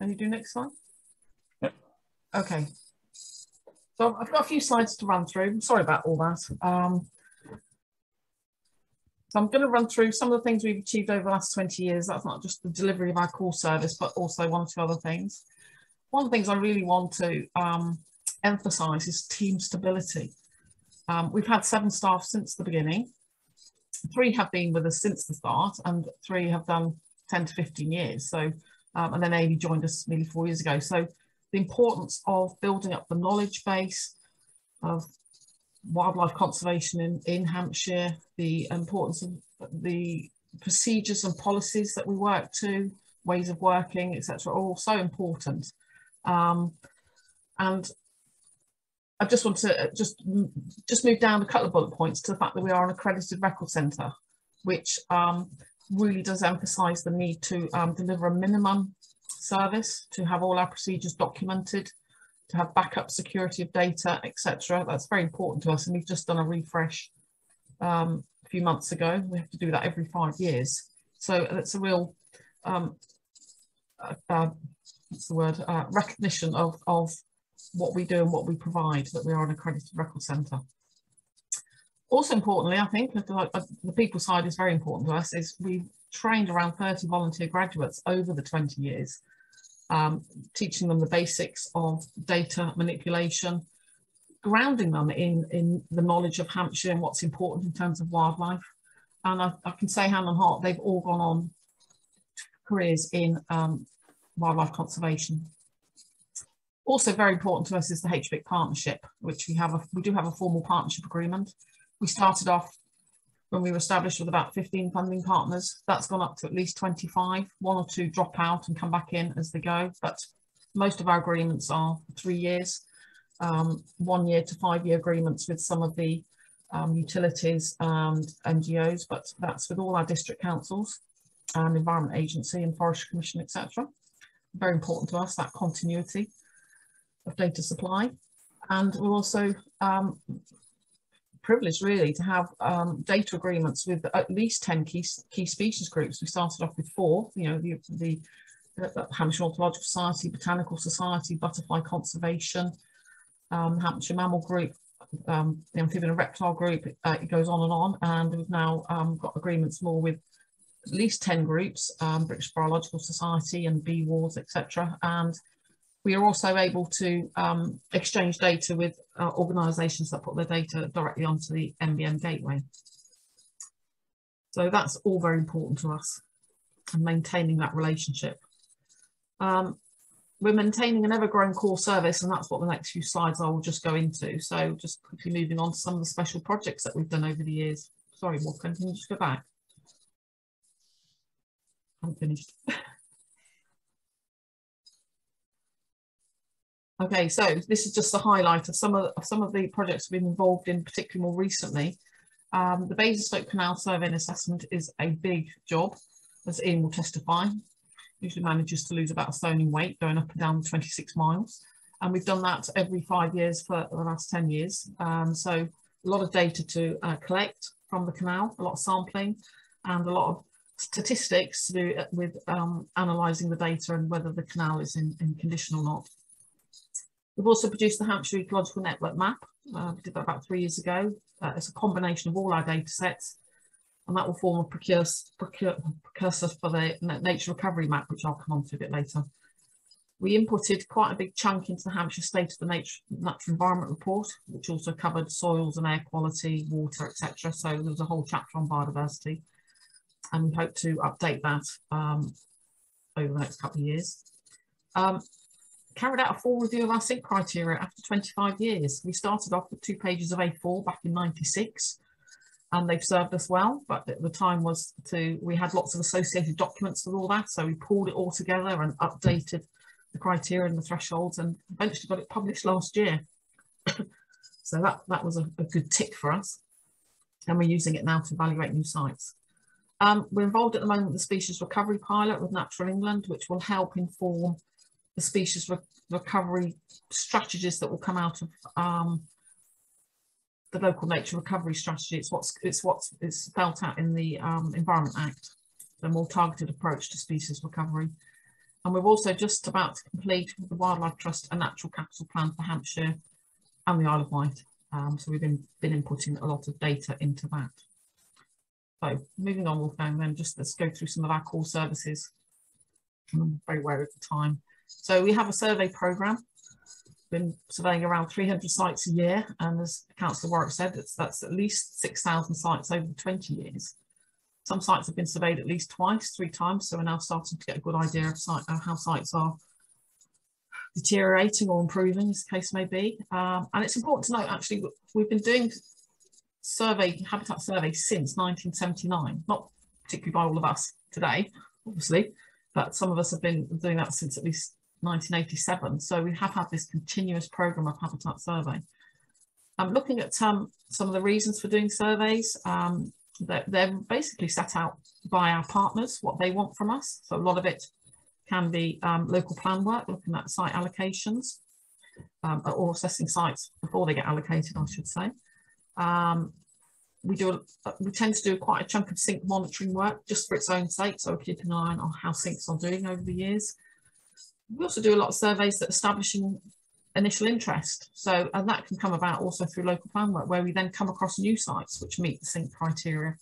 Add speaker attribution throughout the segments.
Speaker 1: Can you do next slide?
Speaker 2: Yep.
Speaker 1: Okay. So I've got a few slides to run through. Sorry about all that. Um, so I'm going to run through some of the things we've achieved over the last 20 years. That's not just the delivery of our core service, but also one or two other things. One of the things I really want to um, emphasise is team stability. Um, we've had seven staff since the beginning. Three have been with us since the start and three have done 10 to 15 years. So, um, and then Amy joined us nearly four years ago. So the importance of building up the knowledge base of wildlife conservation in, in Hampshire, the importance of the procedures and policies that we work to, ways of working, etc., are all so important. Um, and I just want to uh, just just move down a couple of bullet points to the fact that we are an accredited record centre, which um, really does emphasise the need to um, deliver a minimum service, to have all our procedures documented, to have backup security of data, etc. That's very important to us, and we've just done a refresh um, a few months ago. We have to do that every five years, so it's a real um, uh, uh, what's the word uh, recognition of of what we do and what we provide, that we are an accredited record centre. Also importantly, I think uh, the people side is very important to us, is we've trained around 30 volunteer graduates over the 20 years, um, teaching them the basics of data manipulation, grounding them in, in the knowledge of Hampshire and what's important in terms of wildlife. And I, I can say hand on heart, they've all gone on careers in um, wildlife conservation. Also very important to us is the HBIC partnership, which we have a, we do have a formal partnership agreement. We started off when we were established with about 15 funding partners. That's gone up to at least 25. One or two drop out and come back in as they go, but most of our agreements are three years, um, one year to five year agreements with some of the um, utilities and NGOs, but that's with all our district councils and Environment Agency and Forestry Commission, etc. Very important to us, that continuity of data supply. And we're also um, privileged really to have um, data agreements with at least 10 key, key species groups. We started off with four, you know, the, the, the Hampshire Ornithological Society, Botanical Society, Butterfly Conservation, um, Hampshire Mammal Group, um, the Amphibian and Reptile Group, uh, it goes on and on. And we've now um, got agreements more with at least 10 groups, um, British Bryological Society and BWARS, etc. And we are also able to um, exchange data with uh, organisations that put their data directly onto the NBN gateway. So that's all very important to us and maintaining that relationship. Um, we're maintaining an ever-growing core service and that's what the next few slides I will just go into. So just quickly moving on to some of the special projects that we've done over the years. Sorry, Morgan, can you just go back? I'm finished. Okay, so this is just a highlight of some of, of some of the projects we've been involved in, particularly more recently. Um, the Basingstoke Canal Survey and Assessment is a big job, as Ian will testify. Usually manages to lose about a stone in weight going up and down 26 miles. And we've done that every five years for the last 10 years. Um, so a lot of data to uh, collect from the canal, a lot of sampling and a lot of statistics to do with um, analysing the data and whether the canal is in, in condition or not. We've also produced the Hampshire Ecological Network Map. Uh, we did that about three years ago. Uh, it's a combination of all our data sets and that will form a precursor, for the nature recovery map, which I'll come on to a bit later. We inputted quite a big chunk into the Hampshire State of the Nature, Natural Environment Report, which also covered soils and air quality, water, etc. So there was a whole chapter on biodiversity. And we hope to update that um, over the next couple of years. Um, carried out a full review of our SINC criteria after 25 years. We started off with two pages of A4 back in 96 and they've served us well, but the time was to, we had lots of associated documents with all that, so we pulled it all together and updated the criteria and the thresholds and eventually got it published last year. so that, that was a, a, good tick for us. And we're using it now to evaluate new sites. Um, we're involved at the moment with the species recovery pilot with Natural England, which will help inform the species re recovery strategies that will come out of um, the local nature recovery strategy. It's what's it's what's it's spelt out in the um, Environment Act, the more targeted approach to species recovery. And we're also just about to complete with the Wildlife Trust a natural capital plan for Hampshire and the Isle of Wight. Um, so we've been, been inputting a lot of data into that. So moving on, Wolfgang, then just let's go through some of our core services. I'm very aware of the time. So we have a survey programme been surveying around 300 sites a year. And as Councillor Warwick said, that's, that's at least 6,000 sites over 20 years. Some sites have been surveyed at least twice, three times. So we're now starting to get a good idea of, site, of how sites are deteriorating or improving, as the case may be. Um, and it's important to note, actually, we've been doing survey, habitat survey since 1979, not particularly by all of us today, obviously, but some of us have been doing that since at least 1987. So we have had this continuous program of habitat survey. I'm looking at um, some of the reasons for doing surveys. Um, they're, they're basically set out by our partners, what they want from us. So a lot of it can be um, local plan work, looking at site allocations, um, or assessing sites before they get allocated, I should say. Um, we do a, we tend to do quite a chunk of SINC monitoring work just for its own sake, so keeping an eye on how SINCs are doing over the years we also do a lot of surveys that establishing initial interest. So, and that can come about also through local plan work where we then come across new sites which meet the SINC criteria.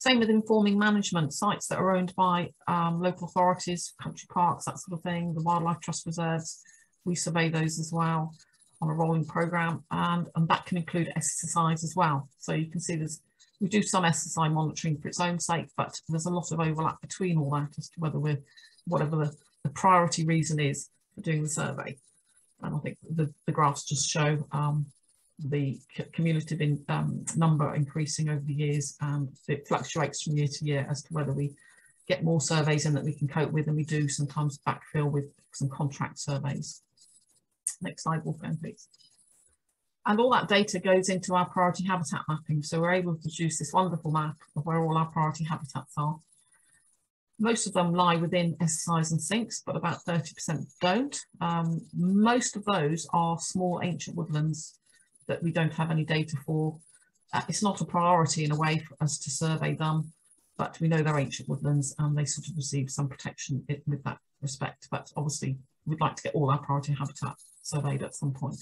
Speaker 1: Same with informing management, sites that are owned by um, local authorities, country parks, that sort of thing, the wildlife trust reserves, we survey those as well on a rolling programme and, and that can include SSIs as well. So you can see there's, we do some SSI monitoring for its own sake, but there's a lot of overlap between all that as to whether we're, whatever the the priority reason is for doing the survey. And I think the, the graphs just show um, the cumulative in, um, number increasing over the years and it fluctuates from year to year as to whether we get more surveys in that we can cope with and we do sometimes backfill with some contract surveys. Next slide, Wolfgang, please. And all that data goes into our priority habitat mapping. So we're able to produce this wonderful map of where all our priority habitats are. Most of them lie within SSIs and SINCs, but about 30% don't. Um, most of those are small ancient woodlands that we don't have any data for. Uh, it's not a priority in a way for us to survey them, but we know they're ancient woodlands and they sort of receive some protection with that respect. But obviously, we'd like to get all our priority habitat surveyed at some point.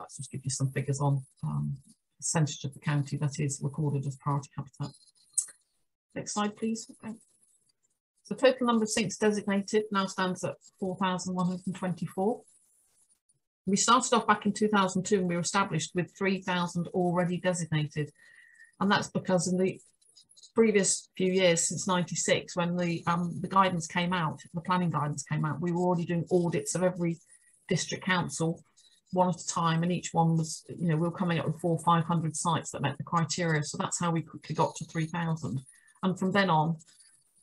Speaker 1: Let's just give you some figures on um, percentage of the county that is recorded as priority habitat. Next slide, please. Okay. So total number of SINCs designated now stands at 4,124. We started off back in 2002 and we were established with 3,000 already designated. And that's because in the previous few years since 96, when the, um, the guidance came out, the planning guidance came out, we were already doing audits of every district council one at a time and each one was, you know, we were coming up with four, 500 sites that met the criteria. So that's how we quickly got to 3,000. And from then on,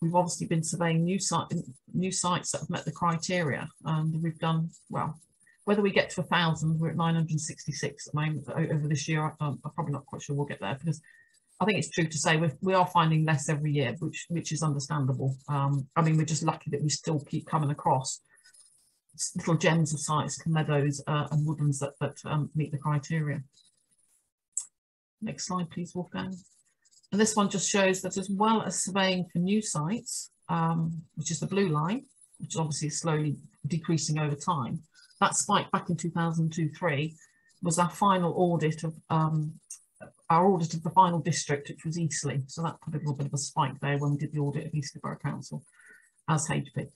Speaker 1: we've obviously been surveying new, site, new sites that have met the criteria and we've done, well, whether we get to a thousand, we're at 966 at the moment over this year. I, am probably not quite sure we'll get there because I think it's true to say we're, we are finding less every year, which which is understandable. Um, I mean, we're just lucky that we still keep coming across little gems of sites, meadows uh, and woodlands that, that um, meet the criteria. Next slide, please, Wolfgang. And this one just shows that as well as surveying for new sites, um, which is the blue line, which is obviously is slowly decreasing over time, that spike back in 2002-3 was our final audit of um, our audit of the final district, which was Eastleigh. So that put a little bit of a spike there when we did the audit of Eastleigh Borough Council as HBIC.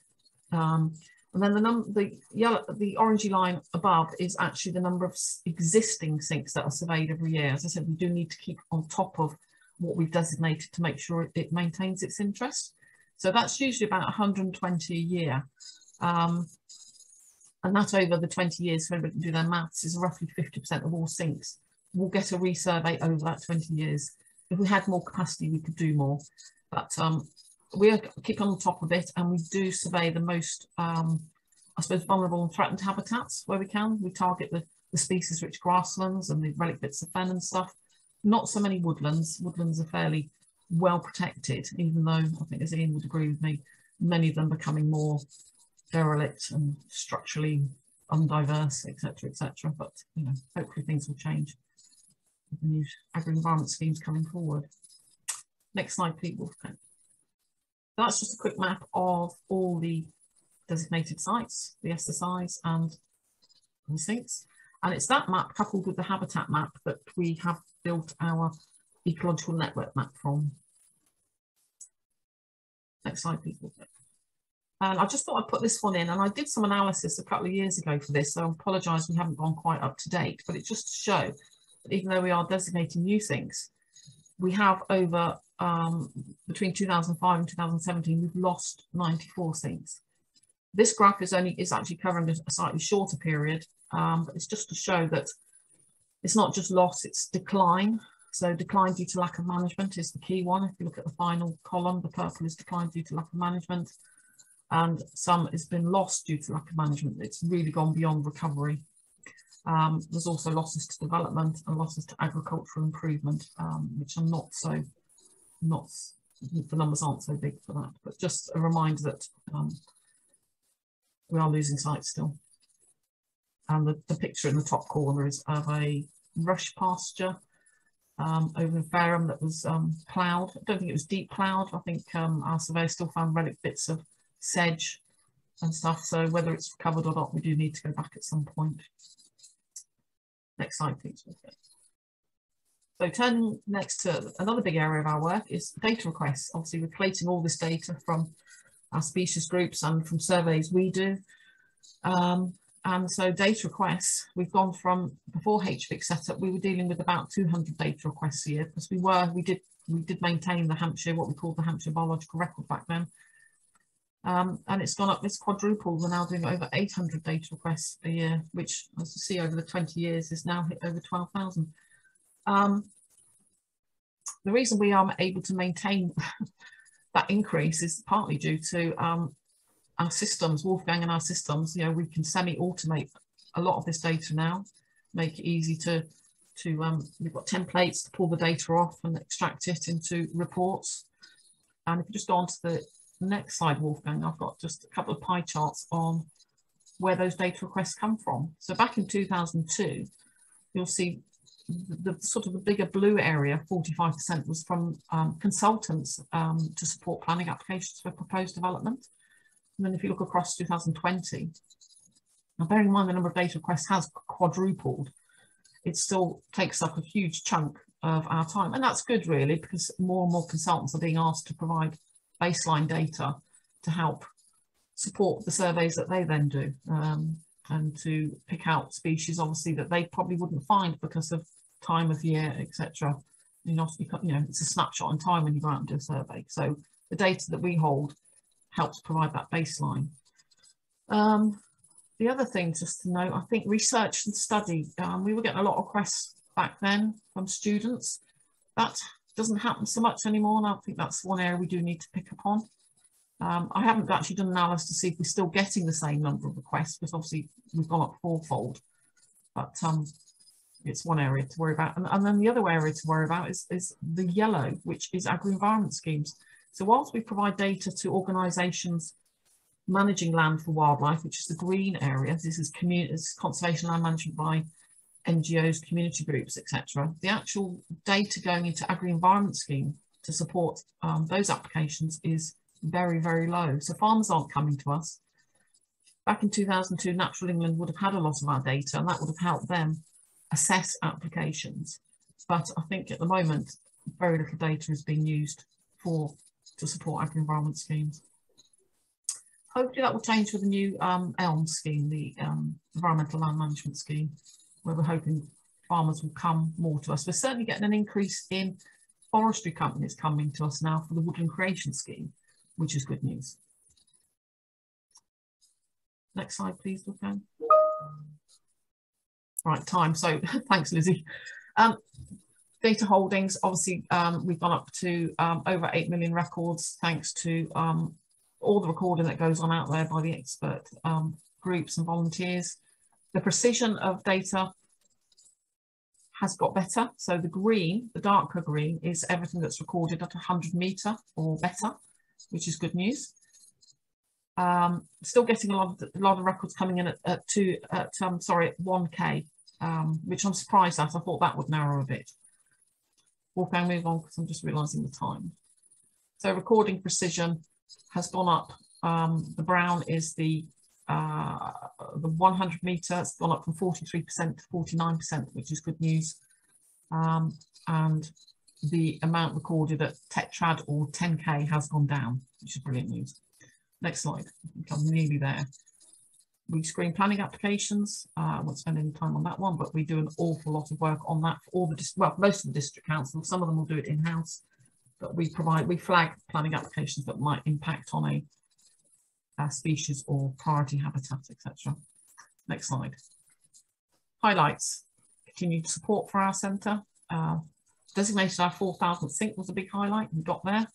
Speaker 1: Um, and then the number, the yellow, the orangey line above is actually the number of existing SINCs that are surveyed every year. As I said, we do need to keep on top of what we've designated to make sure it maintains its interest. So that's usually about 120 a year. Um, and that over the 20 years, for everybody can do their maths, is roughly 50% of all SINCs. We'll get a resurvey over that 20 years. If we had more capacity, we could do more. But um, we keep on top of it and we do survey the most, um, I suppose, vulnerable and threatened habitats where we can. We target the, the species-rich grasslands and the relic bits of fen and stuff not so many woodlands. Woodlands are fairly well protected, even though I think as Ian would agree with me, many of them becoming more derelict and structurally undiverse, etc., etc. But you know, hopefully things will change with the new agri-environment schemes coming forward. Next slide, please, Wolfgang. That's just a quick map of all the designated sites, the SSIs and things. And it's that map coupled with the habitat map that we have built our ecological network map from. Next slide, please. And I just thought I'd put this one in, and I did some analysis a couple of years ago for this, so I apologise we haven't gone quite up to date, but it's just to show that even though we are designating new SINCs, we have over um, between 2005 and 2017, we've lost 94 SINCs. This graph is only is actually covering a slightly shorter period, um, it's just to show that it's not just loss, it's decline. So decline due to lack of management is the key one. If you look at the final column, the purple is decline due to lack of management and some has been lost due to lack of management. It's really gone beyond recovery. Um, there's also losses to development and losses to agricultural improvement, um, which are not so, not, the numbers aren't so big for that, but just a reminder that um, we are losing sites still. And the, the picture in the top corner is of a rush pasture um, over Fareham that was um, ploughed. I don't think it was deep ploughed. I think um, our surveyor still found relic bits of sedge and stuff. So whether it's covered or not, we do need to go back at some point. Next slide, please. So turning next to another big area of our work is data requests. Obviously, we're collating all this data from our species groups and from surveys we do. Um, and so data requests, we've gone from before HBIC setup, we were dealing with about 200 data requests a year because we were, we did, we did maintain the Hampshire, what we called the Hampshire Biological Record back then. Um, and it's gone up, it's quadrupled. We're now doing over 800 data requests a year, which as you see over the 20 years is now hit over 12,000. Um, the reason we are able to maintain that increase is partly due to um, our systems, Wolfgang and our systems, you know, we can semi-automate a lot of this data now, make it easy to, to um, we've got templates to pull the data off and extract it into reports. And if you just go on to the next slide, Wolfgang, I've got just a couple of pie charts on where those data requests come from. So back in 2002, you'll see the, the sort of the bigger blue area, 45% was from um, consultants um, to support planning applications for proposed development. And then if you look across 2020, now bearing in mind the number of data requests has quadrupled, it still takes up a huge chunk of our time. And that's good really, because more and more consultants are being asked to provide baseline data to help support the surveys that they then do um, and to pick out species obviously that they probably wouldn't find because of time of year etc you know, you know it's a snapshot in time when you go out and do a survey so the data that we hold helps provide that baseline um, the other thing just to note i think research and study um, we were getting a lot of requests back then from students that doesn't happen so much anymore. And I think that's one area we do need to pick up on. Um, I haven't actually done analysis to see if we're still getting the same number of requests because obviously we've gone up fourfold. But um, it's one area to worry about. And, and, then the other area to worry about is, is the yellow, which is agri-environment schemes. So whilst we provide data to organisations managing land for wildlife, which is the green area, this is, conservation land management by NGOs, community groups, etc. The actual data going into agri-environment scheme to support um, those applications is very, very low. So farmers aren't coming to us. Back in 2002, Natural England would have had a lot of our data and that would have helped them assess applications. But I think at the moment, very little data is being used for to support agri-environment schemes. Hopefully that will change with the new um, ELM scheme, the um, Environmental Land Management Scheme where we're hoping farmers will come more to us. We're certainly getting an increase in forestry companies coming to us now for the woodland creation scheme, which is good news. Next slide, please, Wolfgang. Right, time. So thanks, Lizzie. Um, data holdings, obviously, um, we've gone up to um, over 8 million records, thanks to um, all the recording that goes on out there by the expert um, groups and volunteers. The precision of data has got better. So the green, the darker green, is everything that's recorded at 100 metre or better, which is good news. Um, still getting a lot of a lot of records coming in at, at two at um, sorry at 1k, um, which I'm surprised at. I thought that would narrow a bit. Wolfgang, move on because I'm just realising the time. So recording precision, has gone up. Um, the brown is the uh, the 100 metre, it's gone up from 43% to 49%, which is good news. Um, and the amount recorded at Tetrad or 10K has gone down, which is brilliant news. Next slide, I'm nearly there. We screen planning applications. Uh, I won't spend any time on that one, but we do an awful lot of work on that for all the, well, most of the district councils. Some of them will do it in-house, but we provide, we flag planning applications that might impact on a uh, species or priority habitat, etc. Next slide. Highlights. Continued support for our centre. Uh, designated our 4,000th SINC was a big highlight. We got there.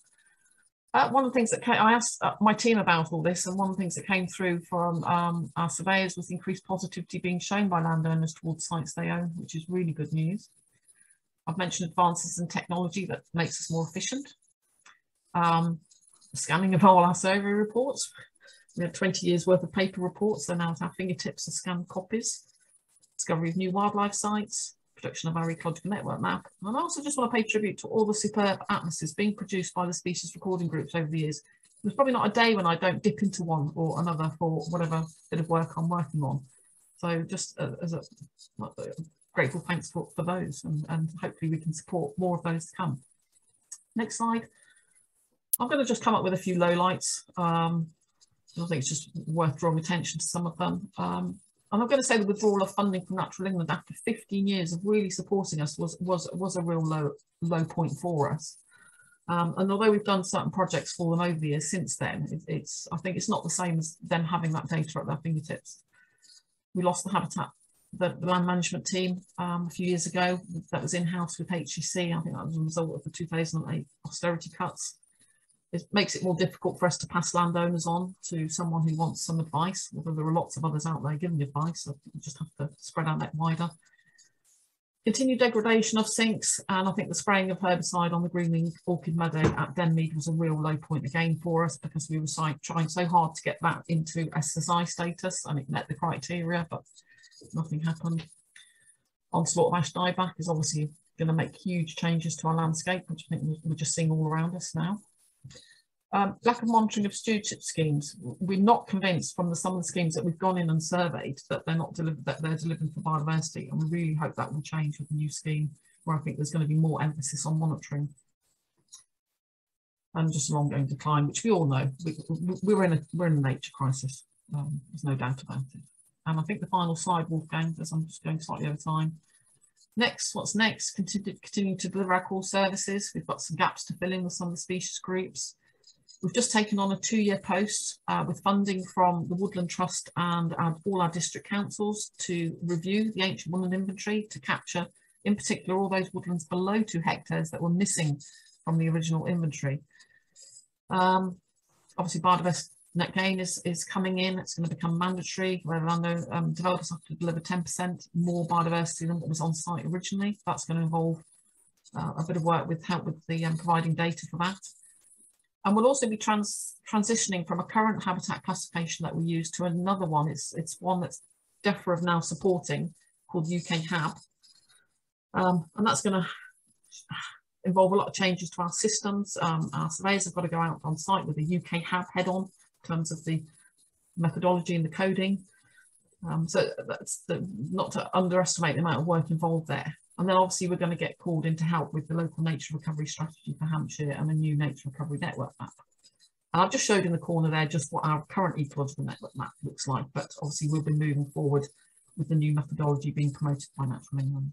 Speaker 1: Uh, one of the things that came, I asked uh, my team about all this, and one of the things that came through from um, our surveyors was increased positivity being shown by landowners towards sites they own, which is really good news. I've mentioned advances in technology that makes us more efficient. Um, scanning of all our survey reports, we had 20 years worth of paper reports. They're now at our fingertips as scanned copies. Discovery of new wildlife sites, production of our ecological network map. And I also just want to pay tribute to all the superb atlases being produced by the species recording groups over the years. There's probably not a day when I don't dip into one or another for whatever bit of work I'm working on. So just uh, as a uh, grateful thanks for, for those and, and hopefully we can support more of those to come. Next slide. I'm going to just come up with a few lowlights. Um, I think it's just worth drawing attention to some of them. Um, and I'm going to say the withdrawal of funding from Natural England after 15 years of really supporting us was was was a real low low point for us. Um, and although we've done certain projects for them over the years since then, it, it's I think it's not the same as them having that data at their fingertips. We lost the habitat, the, the land management team um, a few years ago that was in house with HEC. I think that was a result of the 2008 austerity cuts it makes it more difficult for us to pass landowners on to someone who wants some advice, although there are lots of others out there giving advice, so we just have to spread our net wider. Continued degradation of SINCs, and I think the spraying of herbicide on the green-winged orchid meadow at Denmead was a real low point again for us because we were trying so hard to get that into SSI status and it met the criteria, but nothing happened. Onslaught of ash dieback is obviously going to make huge changes to our landscape, which I think we're just seeing all around us now. Um, lack of monitoring of stewardship schemes. We're not convinced from the, some of the schemes that we've gone in and surveyed that they're not delivered, that they're delivering for biodiversity. And we really hope that will change with the new scheme where I think there's going to be more emphasis on monitoring and just an ongoing decline, which we all know. We, are in a we're in a nature crisis. Um, there's no doubt about it. And I think the final slide, Wolfgang, as I'm just going slightly over time. Next, what's next? Continue, continue to deliver our core services. We've got some gaps to fill in with some of the species groups. We've just taken on a two-year post uh, with funding from the Woodland Trust and all our district councils to review the ancient woodland inventory to capture, in particular, all those woodlands below two hectares that were missing from the original inventory. Um, obviously, biodiversity net gain is, is coming in. It's going to become mandatory where um, developers have to deliver 10% more biodiversity than what was on site originally. That's going to involve uh, a bit of work with help with the um, providing data for that. And we'll also be trans transitioning from a current habitat classification that we use to another one. It's, it's one that's DEFRA are now supporting called UK HAB. Um, and that's going to involve a lot of changes to our systems. Um, our surveyors have got to go out on site with a UK HAB head on terms of the methodology and the coding. Um, so that's the, not to underestimate the amount of work involved there. And then obviously we're going to get called in to help with the local nature recovery strategy for Hampshire and the new nature recovery network map. And I've just showed in the corner there just what our current ecological network map looks like, but obviously we'll be moving forward with the new methodology being promoted by Natural England.